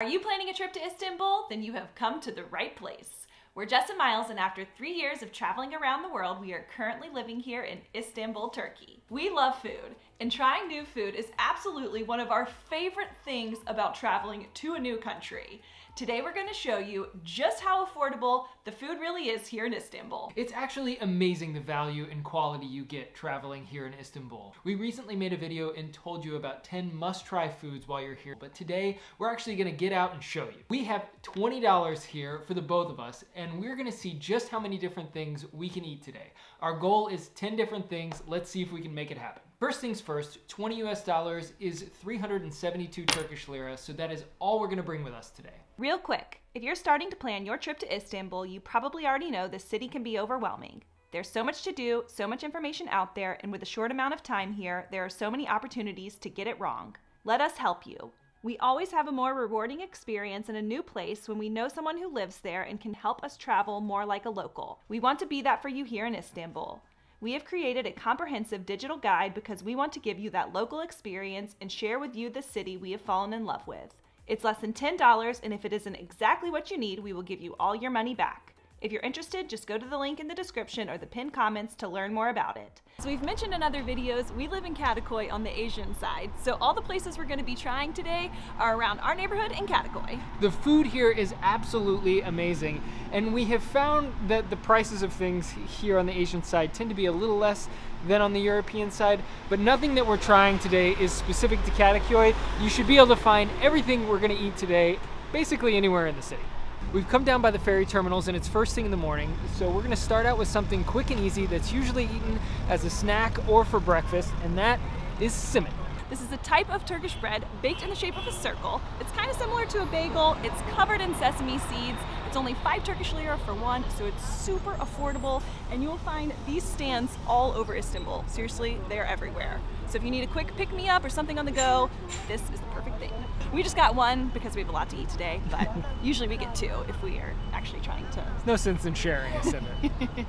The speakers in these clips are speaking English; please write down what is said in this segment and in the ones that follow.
Are you planning a trip to Istanbul? Then you have come to the right place. We're and Miles, and after three years of traveling around the world, we are currently living here in Istanbul, Turkey. We love food, and trying new food is absolutely one of our favorite things about traveling to a new country. Today we're going to show you just how affordable the food really is here in Istanbul. It's actually amazing the value and quality you get traveling here in Istanbul. We recently made a video and told you about 10 must-try foods while you're here, but today we're actually gonna get out and show you. We have $20 here for the both of us, and we're gonna see just how many different things we can eat today. Our goal is 10 different things. Let's see if we can make it happen. First things first, 20 US dollars is 372 Turkish lira, so that is all we're gonna bring with us today. Real quick, if you're starting to plan your trip to Istanbul, you probably already know the city can be overwhelming. There's so much to do, so much information out there, and with a short amount of time here, there are so many opportunities to get it wrong. Let us help you. We always have a more rewarding experience in a new place when we know someone who lives there and can help us travel more like a local. We want to be that for you here in Istanbul. We have created a comprehensive digital guide because we want to give you that local experience and share with you the city we have fallen in love with. It's less than $10, and if it isn't exactly what you need, we will give you all your money back. If you're interested, just go to the link in the description or the pinned comments to learn more about it. As we've mentioned in other videos, we live in Kadıköy on the Asian side, so all the places we're going to be trying today are around our neighborhood in Kadıköy. The food here is absolutely amazing, and we have found that the prices of things here on the Asian side tend to be a little less than on the European side, but nothing that we're trying today is specific to Kadıköy. You should be able to find everything we're going to eat today basically anywhere in the city. We've come down by the ferry terminals and it's first thing in the morning, so we're gonna start out with something quick and easy that's usually eaten as a snack or for breakfast, and that is simit. This is a type of Turkish bread baked in the shape of a circle. It's kind of similar to a bagel. It's covered in sesame seeds. It's only five Turkish lira for one, so it's super affordable. And you will find these stands all over Istanbul. Seriously, they're everywhere. So if you need a quick pick me up or something on the go, this is the perfect thing. We just got one because we have a lot to eat today, but usually we get two if we are actually trying to. There's no sense in sharing a simit.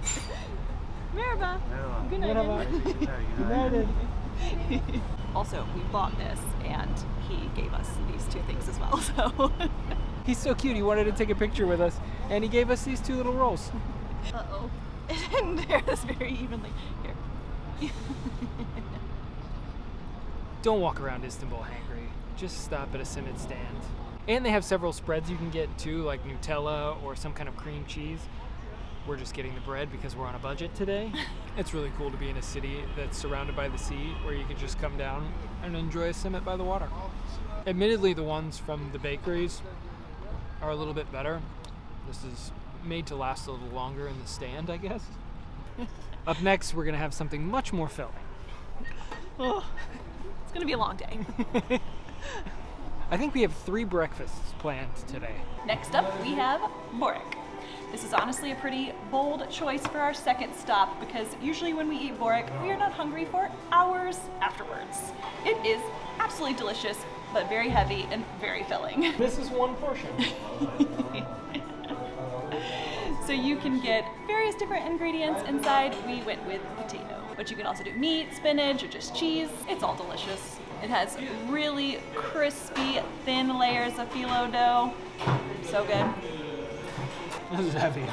Merhaba. Good night. United. also, we bought this and he gave us these two things as well. So He's so cute. He wanted to take a picture with us, and he gave us these two little rolls. Uh oh. It didn't this very evenly. Here. Don't walk around Istanbul hangry. Just stop at a simit stand. And they have several spreads you can get too, like Nutella or some kind of cream cheese. We're just getting the bread because we're on a budget today. it's really cool to be in a city that's surrounded by the sea where you can just come down and enjoy a simit by the water. Admittedly, the ones from the bakeries are a little bit better. This is made to last a little longer in the stand, I guess. Up next, we're gonna have something much more filling. Oh, it's gonna be a long day. I think we have three breakfasts planned today. Next up, we have Börek. This is honestly a pretty bold choice for our second stop because usually when we eat Börek, we are not hungry for hours afterwards. It is absolutely delicious, but very heavy and very filling. This is one portion. so you can get various different ingredients inside. We went with potato, but you can also do meat, spinach, or just cheese. It's all delicious. It has really crispy, thin layers of phyllo dough. So good. This is heavy.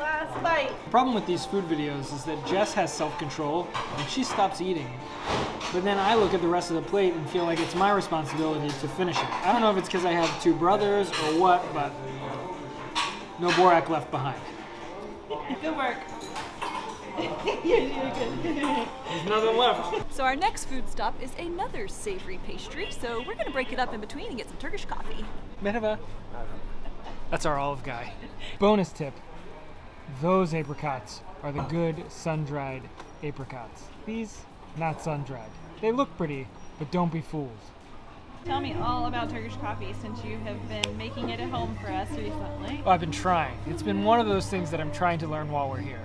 Last bite. The problem with these food videos is that Jess has self-control and she stops eating. But then I look at the rest of the plate and feel like it's my responsibility to finish it. I don't know if it's because I have two brothers or what, but no Börek left behind. Good work. There's nothing left. So our next food stop is another savory pastry. So we're gonna break it up in between and get some Turkish coffee. Merhaba. That's our olive guy. Bonus tip. Those apricots are the good sun-dried apricots. These, not sun-dried. They look pretty, but don't be fooled. Tell me all about Turkish coffee since you have been making it at home for us recently. Oh, I've been trying. It's been one of those things that I'm trying to learn while we're here.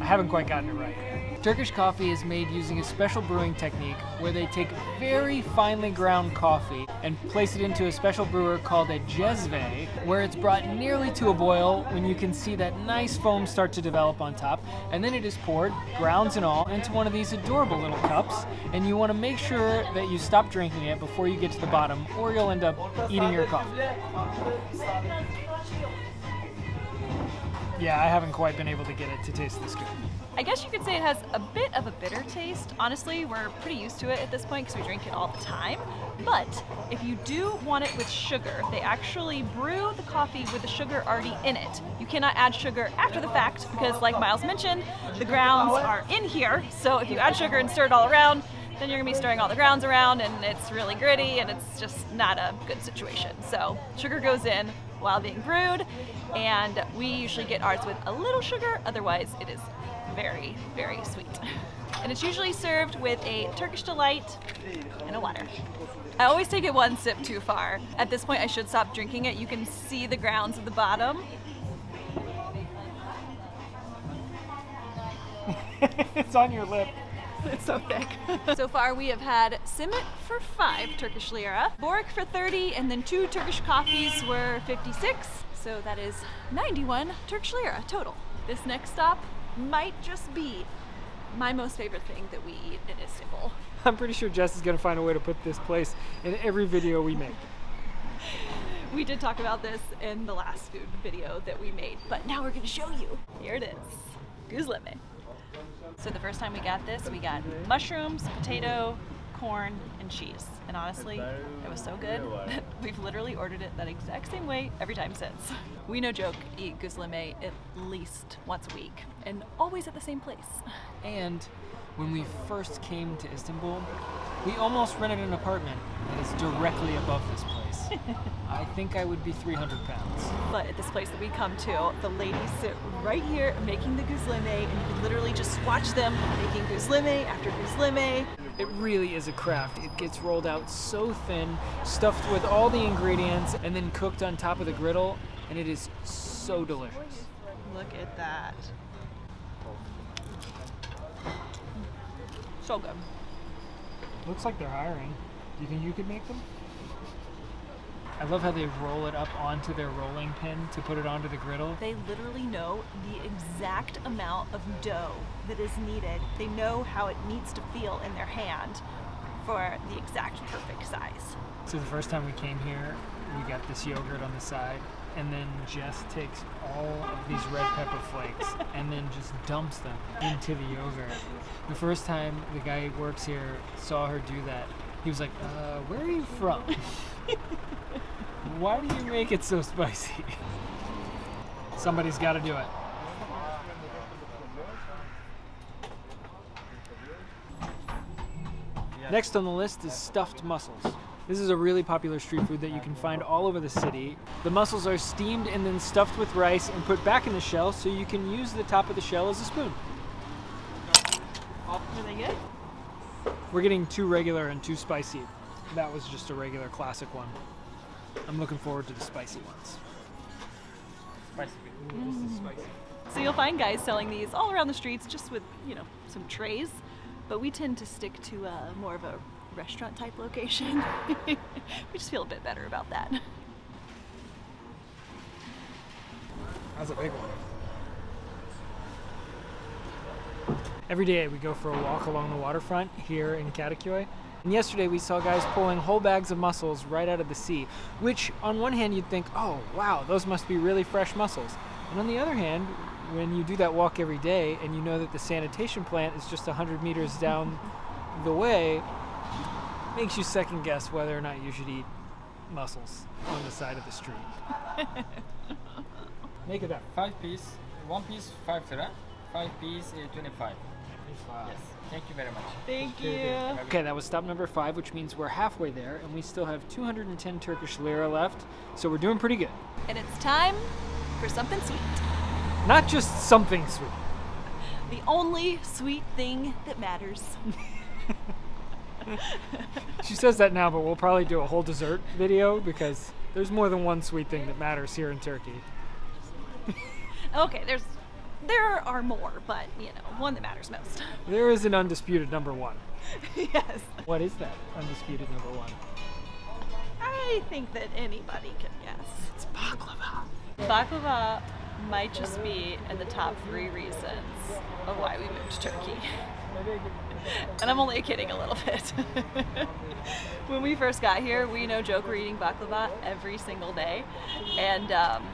I haven't quite gotten it right. Turkish coffee is made using a special brewing technique where they take very finely ground coffee and place it into a special brewer called a jezve, where it's brought nearly to a boil when you can see that nice foam start to develop on top, and then it is poured, grounds and all, into one of these adorable little cups, and you want to make sure that you stop drinking it before you get to the bottom, or you'll end up eating your coffee. Yeah, I haven't quite been able to get it to taste this good. I guess you could say it has a bit of a bitter taste. Honestly, we're pretty used to it at this point because we drink it all the time. But if you do want it with sugar, they actually brew the coffee with the sugar already in it. You cannot add sugar after the fact because, like Miles mentioned, the grounds are in here. So if you add sugar and stir it all around, then you're gonna be stirring all the grounds around and it's really gritty and it's just not a good situation. So sugar goes in while being brewed and we usually get ours with a little sugar, otherwise it is very, very sweet. And it's usually served with a Turkish delight and a water. I always take it one sip too far. At this point I should stop drinking it. You can see the grounds at the bottom. it's on your lip. It's so thick. so far we have had Simit for 5 Turkish lira, Börek for 30, and then two Turkish coffees were 56. So that is 91 Turkish lira total. This next stop might just be my most favorite thing that we eat in Istanbul. I'm pretty sure Jess is going to find a way to put this place in every video we make. We did talk about this in the last food video that we made, but now we're going to show you. Here it is, Gözleme. So the first time we got this, we got mushrooms, potato, corn, and cheese. And honestly, it was so good that we've literally ordered it that exact same way every time since. We no joke eat gözleme at least once a week, and always at the same place. And when we first came to Istanbul, we almost rented an apartment that is directly above this place. I think I would be 300 pounds. But at this place that we come to, the ladies sit right here making the gözleme, and you can literally just watch them making gözleme after gözleme. It really is a craft. It gets rolled out so thin, stuffed with all the ingredients, and then cooked on top of the griddle, and it is so delicious. Look at that. So good. Looks like they're hiring. Do you think you could make them? I love how they roll it up onto their rolling pin to put it onto the griddle. They literally know the exact amount of dough that is needed. They know how it needs to feel in their hand for the exact perfect size. So the first time we came here, we got this yogurt on the side, and then Jess takes all of these red pepper flakes and then just dumps them into the yogurt. The first time the guy who works here saw her do that, he was like, uh, where are you from? Why do you make it so spicy? Somebody's got to do it. Next on the list is stuffed mussels. This is a really popular street food that you can find all over the city. The mussels are steamed and then stuffed with rice and put back in the shell so you can use the top of the shell as a spoon. Are they good? We're getting two regular and two spicy. That was just a regular classic one. I'm looking forward to the spicy ones. Spicy. Ooh, this is spicy. So you'll find guys selling these all around the streets just with, you know, some trays. But we tend to stick to uh, more of a restaurant type location. we just feel a bit better about that. That's a big one. Every day we go for a walk along the waterfront here in Kadıköy. And yesterday we saw guys pulling whole bags of mussels right out of the sea, which on one hand you'd think, oh wow, those must be really fresh mussels. And on the other hand, when you do that walk every day and you know that the sanitation plant is just 100 meters down the way, makes you second guess whether or not you should eat mussels on the side of the street. Make it up. Five piece, one piece five lira, five piece uh, 25. Yes. Thank you very much. Thank you. Okay, that was stop number five, which means we're halfway there, and we still have 210 Turkish lira left, so we're doing pretty good. And it's time for something sweet. Not just something sweet. The only sweet thing that matters. She says that now, but we'll probably do a whole dessert video because there's more than one sweet thing that matters here in Turkey. okay, there's there are more, but you know, one that matters most. There is an undisputed number one. yes. What is that undisputed number one? I think that anybody can guess. It's baklava. Baklava might just be in the top three reasons of why we moved to Turkey. and I'm only kidding a little bit. when we first got here, we no joke were eating baklava every single day. And um,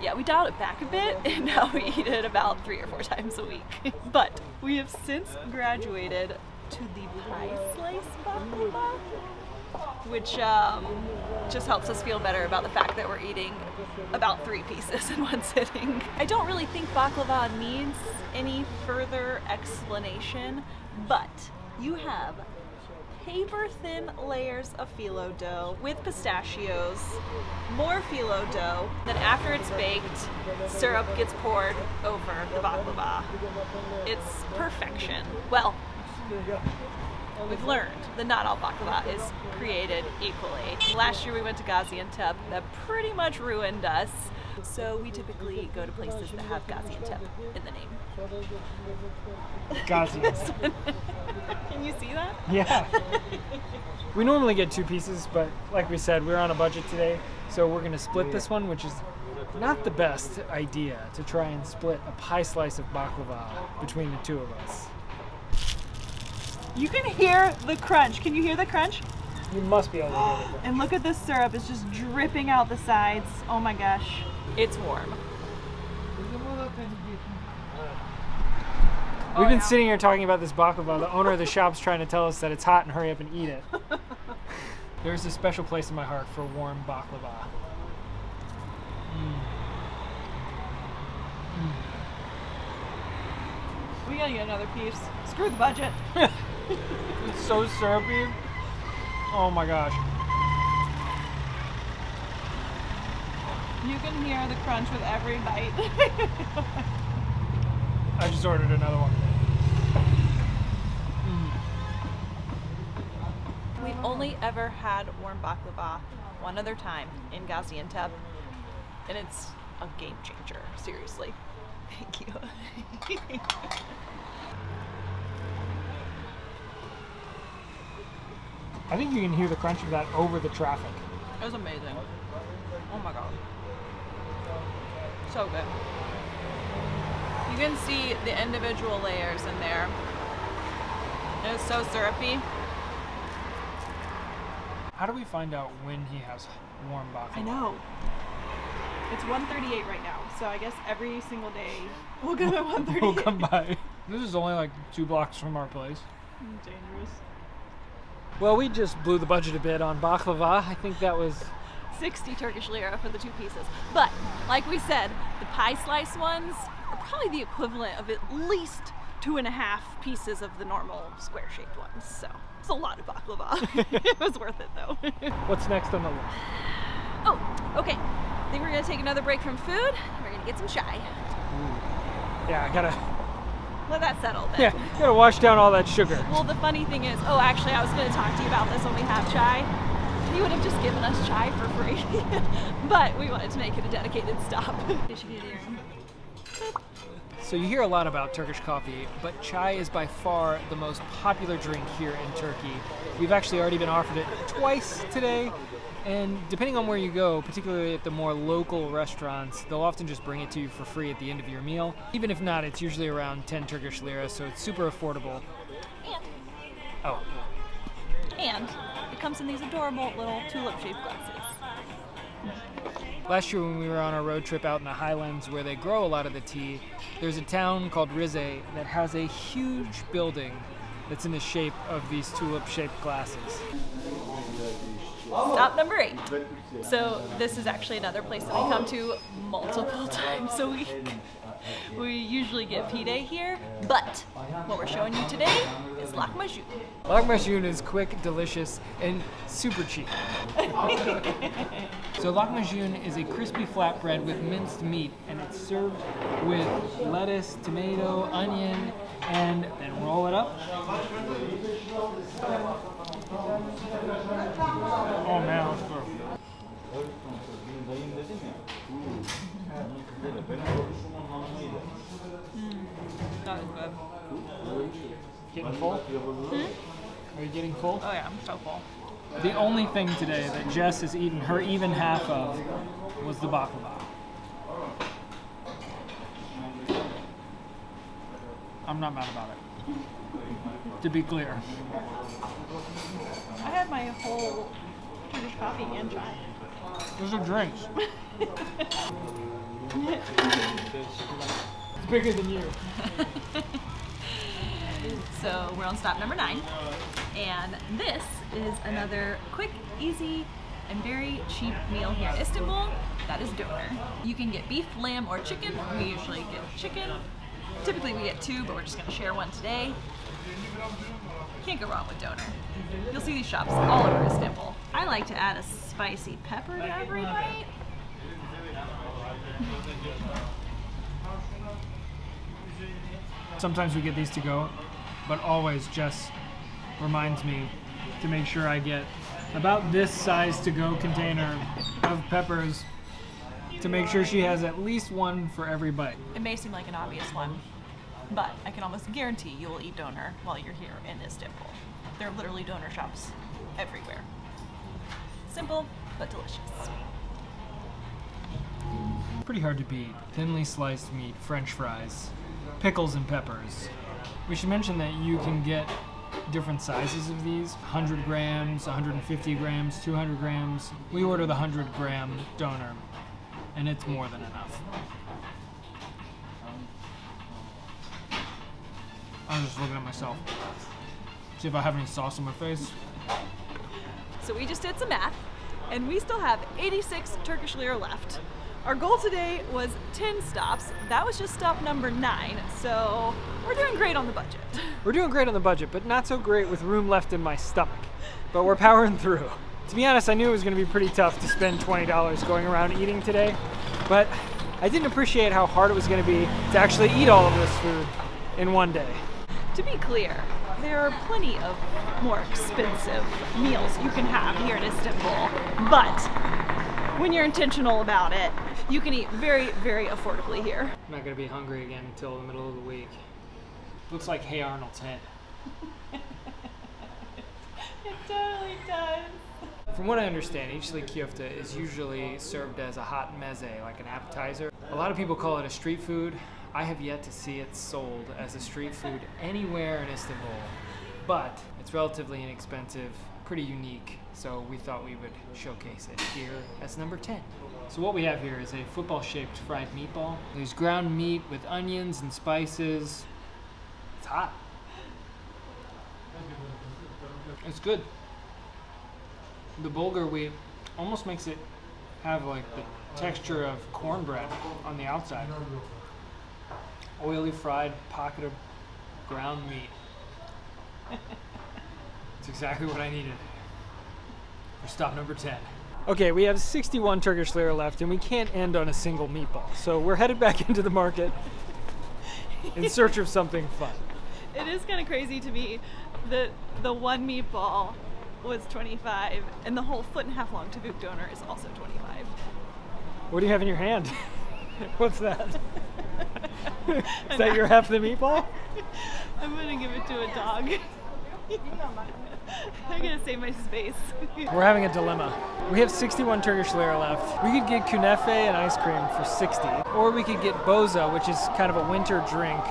yeah, we dialed it back a bit and now we eat it about three or four times a week. but we have since graduated to the pie slice baklava which um, just helps us feel better about the fact that we're eating about three pieces in one sitting. I don't really think baklava needs any further explanation, but you have paper thin layers of phyllo dough with pistachios, more phyllo dough, then after it's baked, syrup gets poured over the baklava. It's perfection. Well, we've learned that not all baklava is created equally. Last year we went to Gaziantep, that pretty much ruined us. So we typically go to places that have Gaziantep in the name. Gaziantep. Can you see that? Yeah. we normally get two pieces, but like we said, we're on a budget today, so we're gonna split this one, which is not the best idea to try and split a pie slice of baklava between the two of us. You can hear the crunch. Can you hear the crunch? You must be able to hear it. And look at this syrup. It's just dripping out the sides. Oh my gosh. It's warm. We've Oh, been yeah. sitting here talking about this baklava. The owner of the shop's trying to tell us that it's hot and hurry up and eat it. There's a special place in my heart for warm baklava. Mm. We gotta get another piece. Screw the budget. It's so syrupy. Oh my gosh. You can hear the crunch with every bite. I just ordered another one. Mm. We've only ever had warm baklava one other time in Gaziantep, and it's a game changer. Seriously. Thank you. I think you can hear the crunch of that over the traffic. It was amazing. Oh my god. So good. You can see the individual layers in there. It's so syrupy. How do we find out when he has warm baklava? I know. It's 138 right now, so I guess every single day we'll go at 138. We'll come by. This is only like two blocks from our place. Dangerous. Well, we just blew the budget a bit on baklava. I think that was 60 Turkish lira for the two pieces. But, like we said, the pie slice ones are probably the equivalent of at least two and a half pieces of the normal square shaped ones. So, it's a lot of baklava. it was worth it though. what's next on the list. oh, okay. I think we're gonna take another break from food. We're gonna get some chai. Yeah, I gotta Let that settle then. yeah, gotta wash down all that sugar. Well, the funny thing is, oh, actually, I was going to talk to you about this when we have chai. He would have just given us chai for free, but we wanted to make it a dedicated stop. So you hear a lot about Turkish coffee, but chai is by far the most popular drink here in Turkey. We've actually already been offered it twice today, and depending on where you go, particularly at the more local restaurants, they'll often just bring it to you for free at the end of your meal. Even if not, it's usually around 10 Turkish lira, so it's super affordable. and, Oh, and it comes in these adorable little tulip-shaped glasses. Last year, when we were on our road trip out in the highlands where they grow a lot of the tea, there's a town called Rize that has a huge building that's in the shape of these tulip shaped glasses. Stop number eight. So this is actually another place that we come to multiple times a week. We usually get pide here, but what we're showing you today is lahmacun. Lahmacun is quick, delicious, and super cheap. so lahmacun is a crispy flatbread with minced meat, and it's served with lettuce, tomato, onion, and then roll it up. Oh man, that's mm, good. Full? Hmm? Are you getting full? Oh yeah, I'm so full. The only thing today that Jess has eaten her even half of was the baklava. I'm not mad about it. To be clear. I had my whole Turkish coffee and chai. Those are drinks. it's bigger than you. So we're on stop number nine, and this is another quick, easy, and very cheap meal here in Istanbul. That is doner. You can get beef, lamb, or chicken. We usually get chicken. Typically we get two, but we're just gonna share one today. Can't go wrong with doner. You'll see these shops all over Istanbul. I like to add a spicy pepper to every bite. Sometimes we get these to go, but always just reminds me to make sure I get about this size to go container of peppers to make sure she has at least one for every bite. It may seem like an obvious one, but I can almost guarantee you will eat doner while you're here in Istanbul. There are literally doner shops everywhere. Simple, but delicious. Pretty hard to beat. Thinly sliced meat, french fries, pickles and peppers. We should mention that you can get different sizes of these 100 grams, 150 grams, 200 grams. We order the 100 gram doner, and it's more than enough. I'm just looking at myself. See if I have any sauce on my face. So we just did some math, and we still have 86 Turkish lira left. Our goal today was 10 stops. That was just stop number nine, so we're doing great on the budget. We're doing great on the budget, but not so great with room left in my stomach. But we're powering through. To be honest, I knew it was going to be pretty tough to spend $20 going around eating today, but I didn't appreciate how hard it was going to be to actually eat all of this food in one day. To be clear, there are plenty of more expensive meals you can have here in Istanbul, but when you're intentional about it, you can eat very, very affordably here. I'm not going to be hungry again until the middle of the week. Looks like Hey Arnold's head. It totally does. From what I understand, içli köfte is usually served as a hot meze, like an appetizer. A lot of people call it a street food. I have yet to see it sold as a street food anywhere in Istanbul, but it's relatively inexpensive, pretty unique, so we thought we would showcase it here as number 10. So what we have here is a football-shaped fried meatball. There's ground meat with onions and spices. It's hot. It's good. The bulgur wheat almost makes it have like the texture of cornbread on the outside. Oily fried pocket of ground meat. It's exactly what I needed for stop number 10. Okay, we have 61 Turkish lira left and we can't end on a single meatball. So we're headed back into the market in search of something fun. It is kind of crazy to me that the one meatball was 25 and the whole foot and a half long tavuk doner is also 25. What do you have in your hand? What's that? Is that your half the meatball? I'm gonna give it to a dog. I'm gonna save my space. We're having a dilemma. We have 61 Turkish lira left. We could get kunefe and ice cream for 60, or we could get boza, which is kind of a winter drink,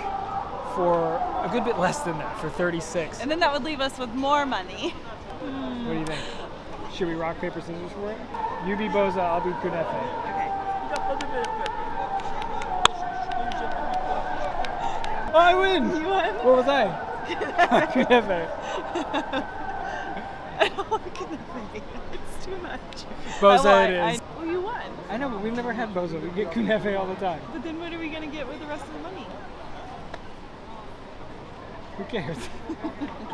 for a good bit less than that, for 36. and then that would leave us with more money. Hmm. What do you think? Should we rock, paper, scissors for it? You be boza, I'll be kunefe. Oh, I win! You won? What was I? Kunefe. I don't want kunefe. It's too much. Boza I it I, well, you won. I know, but we've never had boza. We get kunefe all the time. But then what are we gonna get with the rest of the money? Who cares?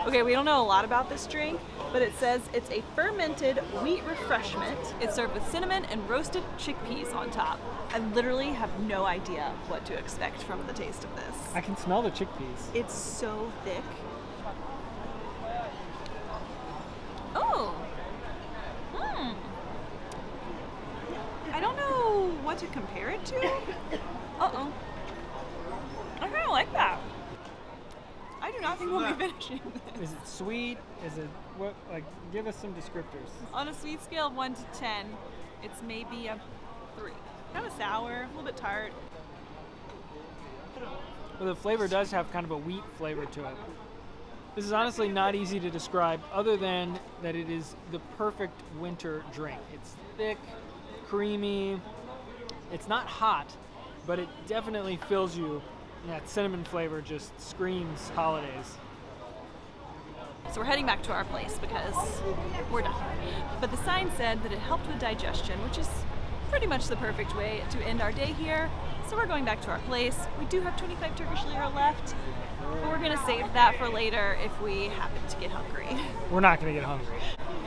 Okay, we don't know a lot about this drink, but it says it's a fermented wheat refreshment. It's served with cinnamon and roasted chickpeas on top. I literally have no idea what to expect from the taste of this. I can smell the chickpeas. It's so thick. Oh. Hmm. I don't know what to compare it to. Uh oh. I kind of like that. I do not think we'll be finishing this. Is it sweet? Is it what? Like, give us some descriptors. On a sweet scale of 1 to 10, it's maybe a 3. Kind of sour, a little bit tart. Well, the flavor does have kind of a wheat flavor to it. This is honestly not easy to describe, other than that it is the perfect winter drink. It's thick, creamy. It's not hot, but it definitely fills you. And that cinnamon flavor just screams holidays. So we're heading back to our place because we're done. But the sign said that it helped with digestion, which is pretty much the perfect way to end our day here. So we're going back to our place. We do have 25 Turkish lira left, but we're gonna save that for later if we happen to get hungry. We're not going to get hungry.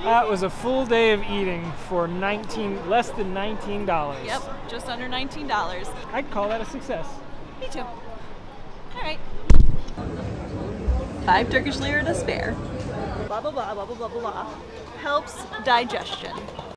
That was a full day of eating for 19, less than $19. Yep, just under $19. I'd call that a success. Me too. All right. Five Turkish lira to spare. Blah blah blah blah blah blah blah. Helps digestion.